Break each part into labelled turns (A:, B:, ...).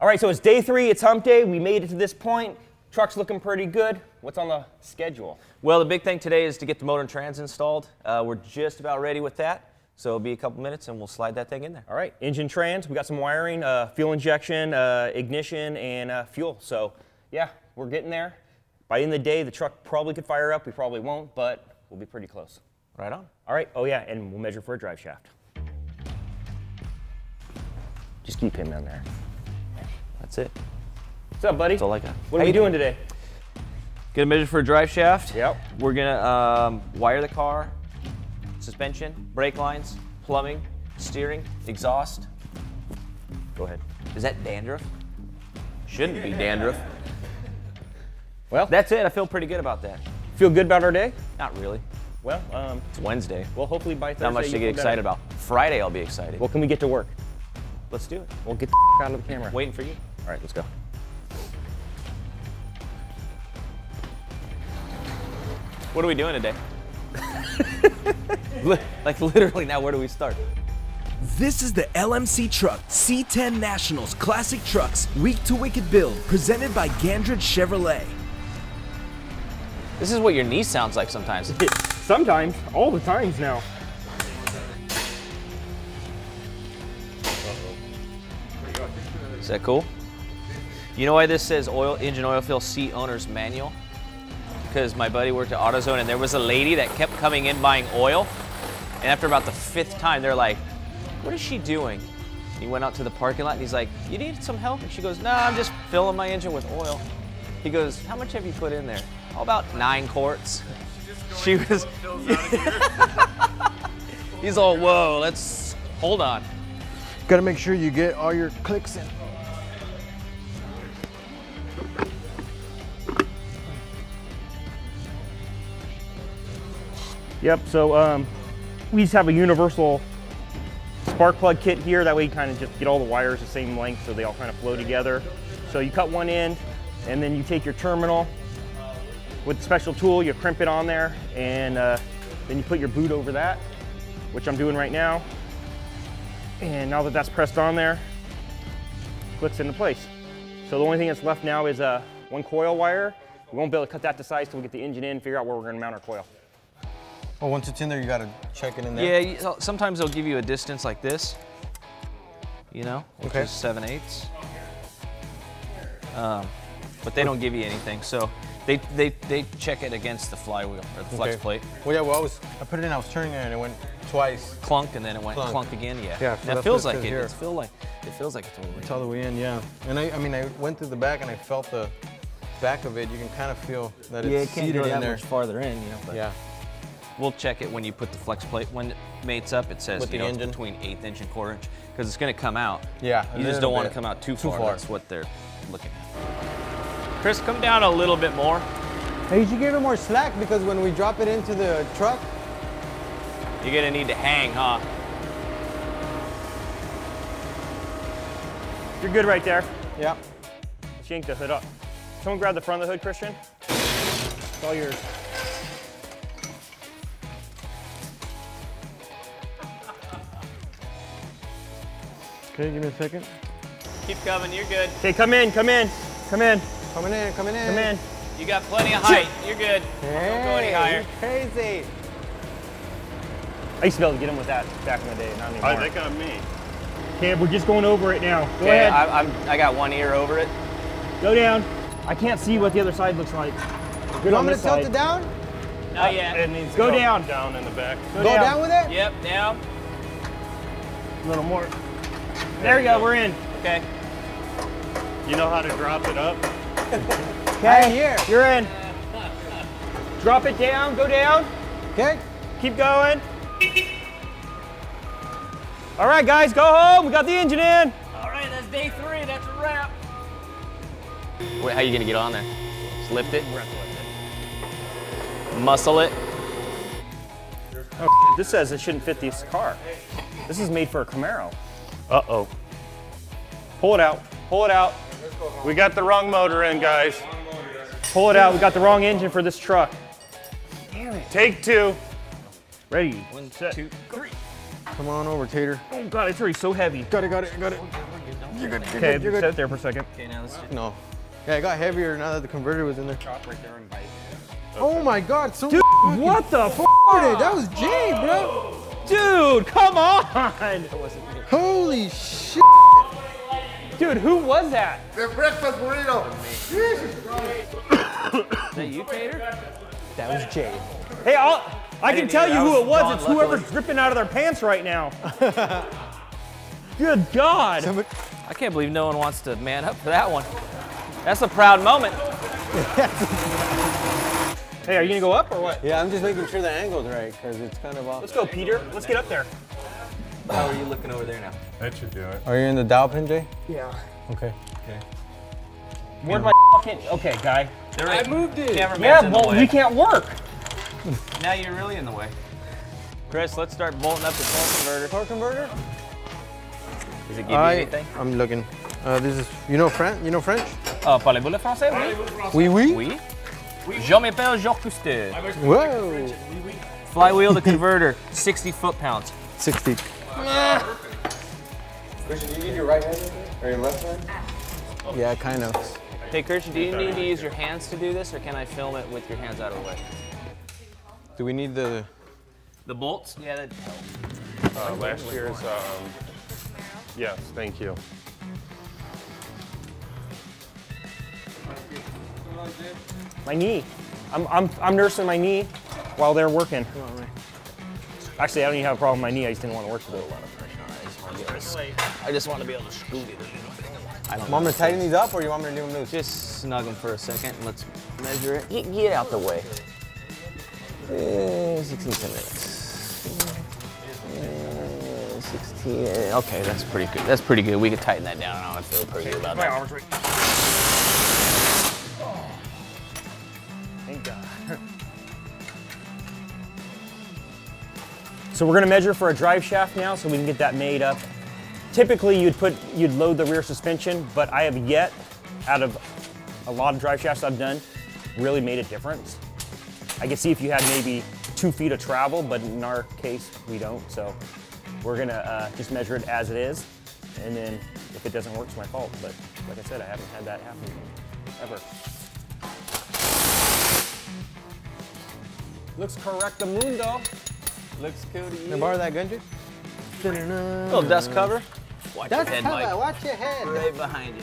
A: All right, so it's day three, it's hump day. We made it to this point. Truck's looking pretty good. What's on the schedule?
B: Well, the big thing today is to get the motor and trans installed. Uh, we're just about ready with that. So it'll be a couple minutes and we'll slide that thing in there.
A: All right, engine trans, we got some wiring, uh, fuel injection, uh, ignition, and uh, fuel. So yeah, we're getting there. By the end of the day, the truck probably could fire up. We probably won't, but we'll be pretty close.
B: Right on.
A: All right, oh yeah, and we'll measure for a drive shaft. Just keep him in there.
B: That's it.
A: What's up, buddy?
B: That's all I got.
A: What
B: How
A: are we
B: you
A: doing today?
B: Get a measure for a drive shaft.
A: Yep.
B: We're gonna um, wire the car, suspension, brake lines, plumbing, steering, exhaust. Go ahead. Is that dandruff? Shouldn't be dandruff.
A: Well,
B: That's it. I feel pretty good about that.
A: feel good about our day?
B: Not really.
A: Well, um,
B: It's Wednesday.
A: well, hopefully by Thursday.
B: Not much to get excited
A: better.
B: about. Friday, I'll be excited.
A: Well, can we get to work?
B: let's do it.
A: We'll get the out of the camera.
B: Waiting for you.
A: All right, let's go.
B: What are we doing today? Like literally now, where do we start?
C: This is the LMC Truck C10 Nationals Classic Trucks Week to Wicked build presented by Gandrud Chevrolet.
B: This is what your knee sounds like sometimes.
A: Sometimes, all the times now.
B: Is that cool? You know why this says oil engine oil fill seat owner's manual? Because my buddy worked at AutoZone and there was a lady that kept coming in buying oil. And after about the fifth time, they're like, what is she doing? He went out to the parking lot and he's like, you need some help? And she goes, no, I'm just filling my engine with oil. He goes, how much have you put in there? Oh, about nine quarts. She was, he's all, whoa, let's, hold on.
D: Gotta make sure you get all your clicks in.
A: Yep, so um, we just have a universal spark plug kit here. That way you kind of just get all the wires the same length so they all kind of flow together. So you cut one end and then you take your terminal with a special tool, you crimp it on there and uh, then you put your boot over that, which I'm doing right now. And now that that's pressed on there, clicks into place. So the only thing that's left now is uh, one coil wire. We won't be able to cut that to size till we get the engine in, figure out where we're gonna mount our coil.
D: Oh, once it's in there, you gotta check it in there.
B: Yeah, sometimes they'll give you a distance like this, you know, which
D: Okay.
B: is 7 eighths. Um, but they don't give you anything, so they, they, they check it against the flywheel or the flex
D: Okay.
B: plate.
D: Well, yeah, well, I was, I put it in, I was turning it and it went twice.
B: Clunk and then it went
D: Clunk.
B: clunk, again. Yeah.
D: Yeah, so
B: that feels like it. It feel like it feels like it's over.
D: It's all the way in, yeah. And I, I mean, I went through the back and I felt the back of it. You can kind of feel that it's it can seated in there.
B: farther in, you know. But
D: Yeah.
B: We'll check it when you put the flex plate. When it mates up, it says
D: With
B: you
D: the
B: know
D: engine?
B: it's between eighth inch and quarter inch because it's going to come out.
D: Yeah,
B: You just don't want to come out too
D: Too
B: far.
D: far.
B: That's what they're looking at. Chris, come down a little bit more.
E: Hey, you should give it more slack because when we drop it into the truck,
B: You're gonna need to hang, huh?
A: You're good right there.
E: yeah.
A: Let's yank the hood up. Someone grab the front of the hood, Christian. It's all yours.
D: Okay, give me a second.
B: Keep coming. You're good.
A: Okay, come in, come in, come in,
E: Coming in, coming in.
A: come in.
B: You got plenty of height. You're good.
E: Hey,
B: Don't go any higher.
E: you crazy.
A: I used to be able to get them with that back in the day, not anymore.
F: I think on me.
A: Okay, we're just going over it now. Go
B: Okay,
A: ahead,
B: I, I'm, I got one ear over it.
A: go down. I can't see what the other side looks like. Good
E: You
A: on
E: want me
A: this
E: to tilt it down?
B: Not uh, yet.
F: It needs to
A: Go down.
F: Down in the back.
A: Go,
E: Go down with it?
B: Yep, down.
A: A little more. There you go, we're in.
B: Okay.
F: You know how to drop it up?
E: Okay, here.
A: You're in. Drop it down, go down.
E: Okay.
A: Keep going. All right, guys, go home. We got the engine in.
B: All right, that's day three. That's a wrap. Wait, how you gonna get on there? Just lift it. Muscle it.
A: Oh, this says it shouldn't fit this car. This is made for a Camaro.
F: Uh-oh.
A: Pull it out. Pull it out.
F: We got the wrong motor in, guys.
A: Pull it out. We got the wrong engine for this truck. Damn it.
F: Take two.
A: Ready.
B: One,
A: set.
B: two, three.
D: Come on over, Tater.
A: Oh God, it's already so heavy.
D: Got it, got it, got it. You're good. You're
A: Okay,
D: good. You're
A: set
D: good.
A: it there for a second.
B: Okay, now let's do
D: No. Yeah, it got heavier now that the converter was in there.
B: chop right there and bite.
D: Oh my God! So
A: Dude, what the f?
D: that was Jay, bro.
A: Dude, come on!
D: Holy shit!
A: Dude, who was that?
B: Is that you, Tater?
E: That was Jay.
A: Hey, I'll, I, can tell
B: either.
A: you who it was.
B: gone,
A: it's whoever's dripping out of their pants right now. Good God.
B: I can't believe no one wants to man up for that one. That's a proud moment.
A: Hey, are you gonna go up or what?
E: Yeah, I'm just making sure the angle's right because it's kind of off.
A: Let's go, Peter. Let's get up there.
B: How are you looking over there now?
F: That should do it.
D: Are you in the dial pin, Jay?
A: Yeah.
D: Okay. Okay.
A: Where'd my fucking? Okay, guy.
B: I moved it.
A: Yeah,
B: in
A: well, we can't work.
B: Now you're really in the way. Chris, let's start bolting up the torque converter.
E: Torque converter?
B: Does it give you anything?
D: I'm looking. Uh, this is, you know French? You know French?
B: Uh, parlez-vous le français? Oui.
D: Oui, oui.
B: Oui. Je m'appelle Jacques Cousteau.
D: Whoa.
B: Flywheel to converter, 60 foot-pounds.
D: 60.
E: Christian, do you need your right hand or your left hand?
D: Yeah, kind of.
B: Hey, Christian, do you need to use your hands to do this, or can I film it with your hands out of the way?
D: Do we need the?
B: The bolts? Yeah, that
F: Uh, last year's, um, yes, thank you.
A: My knee. I'm, I'm, I'm nursing my knee while they're working. Actually, I don't even have a problem with my knee. I just didn't want to work with it. A lot. Of.
B: I just want to be able to scoot it a little bit. I don't
E: Want me to tighten these up or you want me to do them loose?
B: Just snug them for a second. and Let's measure it. Get, get out the way. Uh, 16 centimeters. Uh, 16. Okay, that's pretty good. That's pretty good. We could tighten that down. I don't feel pretty good about that.
A: So we're gonna measure for a drive shaft now so we can get that made up. Typically you'd put, you'd load the rear suspension, but I have yet, out of a lot of drive shafts I've done, really made a difference. I can see if you had maybe two feet of travel, but in our case, we don't. So we're gonna uh, just measure it as it is. And then if it doesn't work, it's my fault. But like I said, I haven't had that happen ever. Looks correct, mundo.
B: Looks cool to
D: Can I borrow that Gunja?
B: Little dust cover. Watch
E: That's
B: your head,
E: cover.
B: Mike.
E: Watch your head.
B: Right behind you.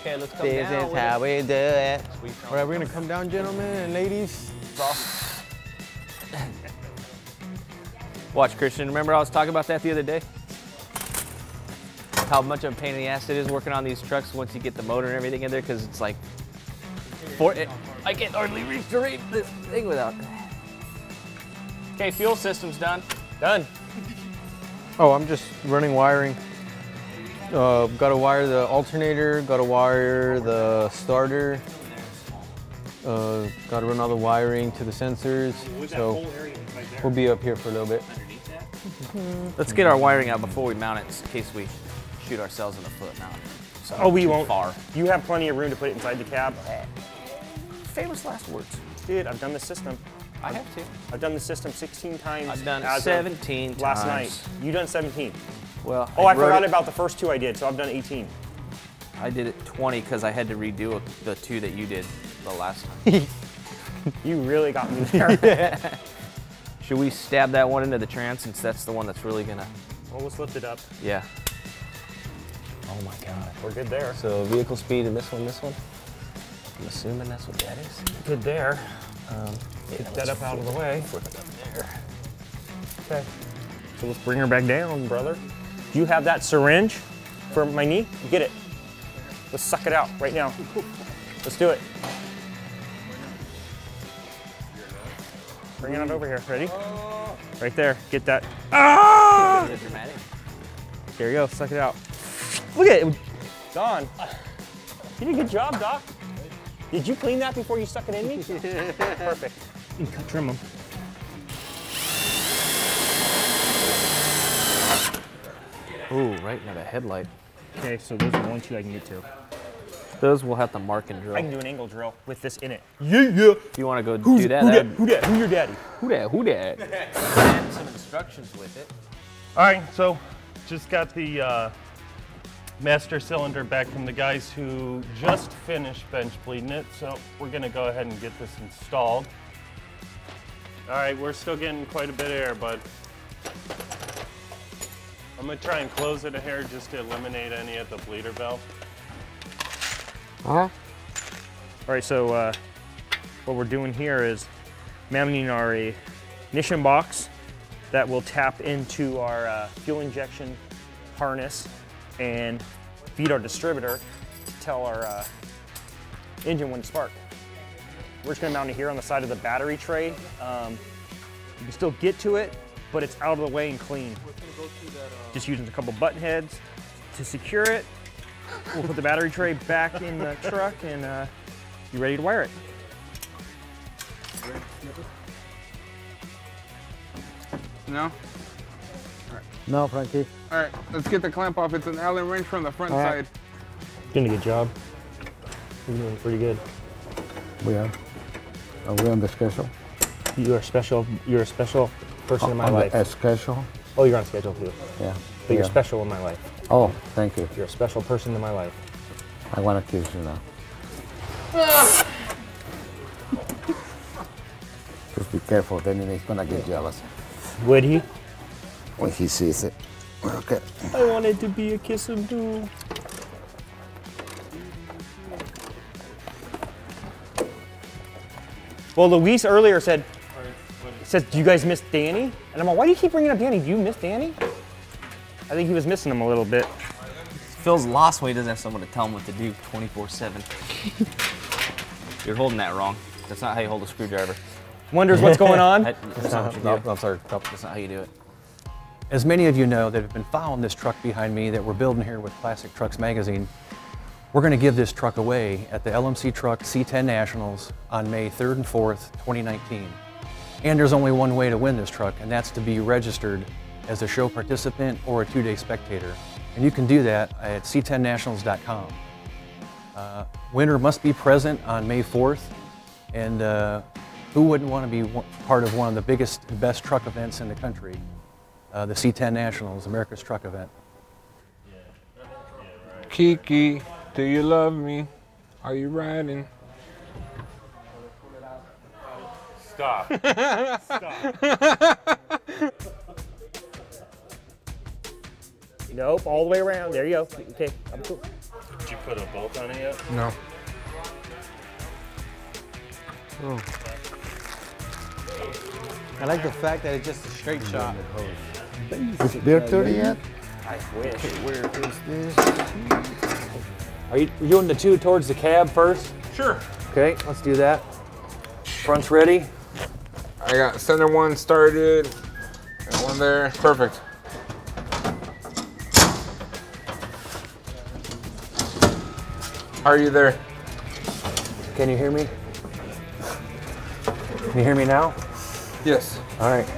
B: Okay, let's come
E: This
B: down.
E: is how we do it.
D: All right, we're gonna come down, gentlemen and ladies.
B: Watch, Christian. Remember I was talking about that the other day? How much of a pain in the ass it is working on these trucks once you get the motor and everything in there, because it's like, for it, I can hardly reach to read this thing without. Okay, fuel system's done.
A: Done.
D: Oh, I'm just running wiring. Uh, got to wire the alternator. Got to wire the starter. Uh, got to run all the wiring to the sensors. So we'll be up here for a little bit.
B: Let's get our wiring out before we mount it, in case we shoot ourselves in the foot now. So
A: Oh, we won't.
B: Far.
A: You have plenty of room to put it inside the cab.
B: Famous last words.
A: Dude, I've done the system.
B: I have to.
A: I've done the system 16 times.
B: I've done
A: as of
B: 17
A: last
B: times.
A: night. You done 17.
B: Well,
A: Oh, I
B: wrote
A: forgot
B: it-
A: about the first two I did, so I've done 18.
B: I did it 20 because I had to redo the two that you did the last time.
A: You really got me there.
B: Should we stab that one into the trans since that's the one that's really gonna,
A: well, let's lift it up.
B: yeah.
A: Oh my God, we're good there.
B: So vehicle speed and this one, this one. I'm assuming that's what that is.
A: Good there.
B: Um,
A: Get that up out of the way.
B: Flip it up there.
A: Okay. So let's bring her back down, brother. Do you have that syringe for my knee? Get it. Let's suck it out right now. Let's do it. Bring it on over here. Ready? Right there. Get that. Ah!
B: Is that dramatic?
A: There you go. Suck it out. Look at it. Don. You did a good job, Doc. Did you clean that before you stuck it in me? Perfect. You can trim them.
B: Ooh, right into the headlight.
A: Okay, so those are the only two I can get to.
B: Those we'll have to mark and drill.
A: I can do an angle drill with this in it. Yeah, yeah.
B: If you want to go
A: Who's,
B: do that,
A: who that, who that? Who that? Your daddy?
B: who that? Who that? And some instructions with it.
F: All right, so just got the uh, master cylinder back from the guys who just finished bench bleeding it. So we're gonna go ahead and get this installed. All right, we're still getting quite a bit of air, but I'm gonna try and close it a hair just to eliminate any at the bleeder valve.
A: All right, so uh, what we're doing here is mounting our ignition box that will tap into our uh, fuel injection harness and feed our distributor to tell our uh, engine when to spark. We're just gonna mount it here on the side of the battery tray. Um, you can still get to it, but it's out of the way and clean. Just using a couple button heads to secure it. We'll put the battery tray back in the truck and uh, be ready to wire it.
G: No?
E: No, Frankie.
G: All right, let's get the clamp off. It's an Allen wrench from the front
E: All right.
G: side.
A: Doing a good job. You're doing pretty good.
H: We are. Are we on the schedule?
A: You're special. You're a special person in my
H: on
A: life.
H: the uh, schedule?
A: oh, you're on schedule too.
H: Yeah.
A: But you're special in my life.
H: Oh, thank you.
A: You're a special person in my life.
H: I want to kiss you now. Just be careful, then he's gonna get jealous
A: Would he?
H: When he sees it. Okay.
A: I wanted to be a kissing too. Well, Luis earlier said, says, do you guys miss Danny? And I'm like, why do you keep bringing up Danny? Do you miss Danny? I think he was missing him a little bit.
B: Phil's lost when he doesn't have someone to tell him what to do 24 7. You're holding that wrong. That's not how you hold a screwdriver.
A: Wonders what's going on.
B: That- that's not what you
D: No. I'm sorry. no.
B: That's not how you do it.
I: As many of you know that have been following this truck behind me that we're building here with Classic Trucks Magazine, we're going to give this truck away at the LMC Truck C10 Nationals on May 3rd and 4th, 2019. And there's only one way to win this truck, and that's to be registered as a show participant or a two-day spectator. And you can do that at c10nationals.com. Uh, winner must be present on May 4th, and uh, who wouldn't want to be part of one of the biggest and best truck events in the country? Uh, the C10 Nationals, America's Truck Event.
G: Kiki, do you love me? Are you riding?
F: Stop.
A: Nope, all the way around. There you go. Okay, I'm cool.
F: Did you put a bolt on it yet?
G: No.
E: I like the fact that it's just a straight shot.
H: Is beer 30 yet?
A: I wish.
H: Where is this?
I: Are you you doing the two towards the cab first?
G: Sure.
I: Okay, let's do that. Front's ready.
G: I got center one started and one there. Perfect. Are you there?
I: Can you hear me? Can you hear me now?
G: Yes.
I: All right.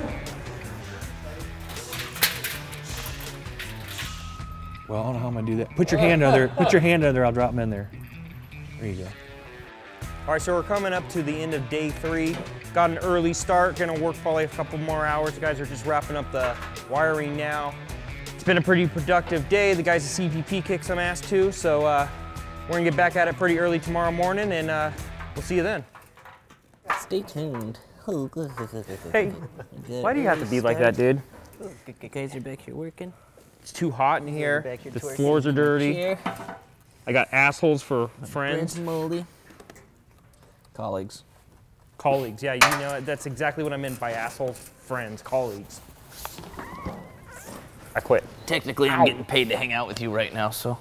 I: Well, I don't know how I'm gonna do that. Put your hand under. Put your hand under. I'll drop them in there. There you go.
A: All right, so we're coming up to the end of day three. Got an early start, gonna work probably a couple more hours. The guys are just wrapping up the wiring now. It's been a pretty productive day. The guys at CPP kicked some ass too, so uh, we're gonna get back at it pretty early tomorrow morning and uh, we'll see you then.
J: Stay tuned. Oh.
A: Hey, why do you have to be like that, dude?
J: You guys are back here working.
A: It's too hot in here. The floors are dirty.
J: Chair.
A: I got assholes for
J: Friends
A: friends,
J: moldy.
B: Colleagues.
A: colleagues. Yeah, you know, that's exactly what I meant by assholes, friends, colleagues. I quit.
B: Technically, I'm getting paid to hang out with you right now, so.